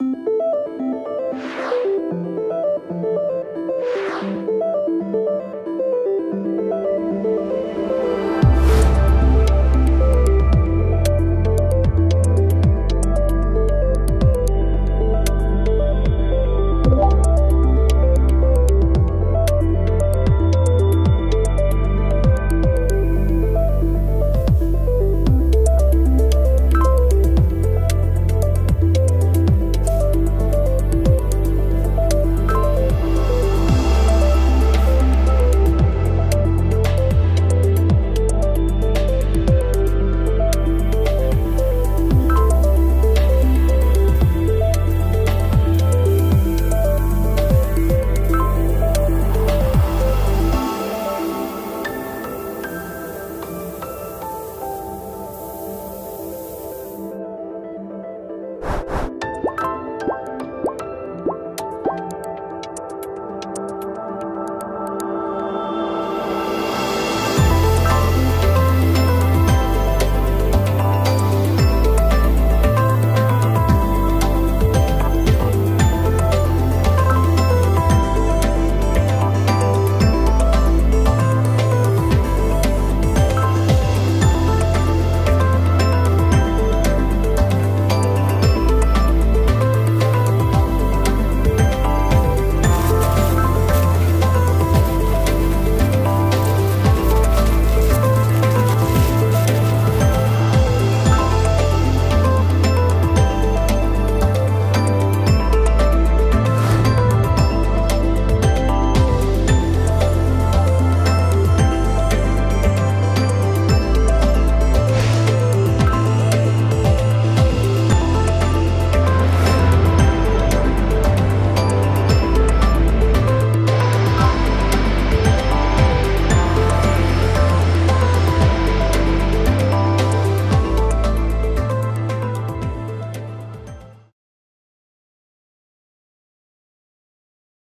Música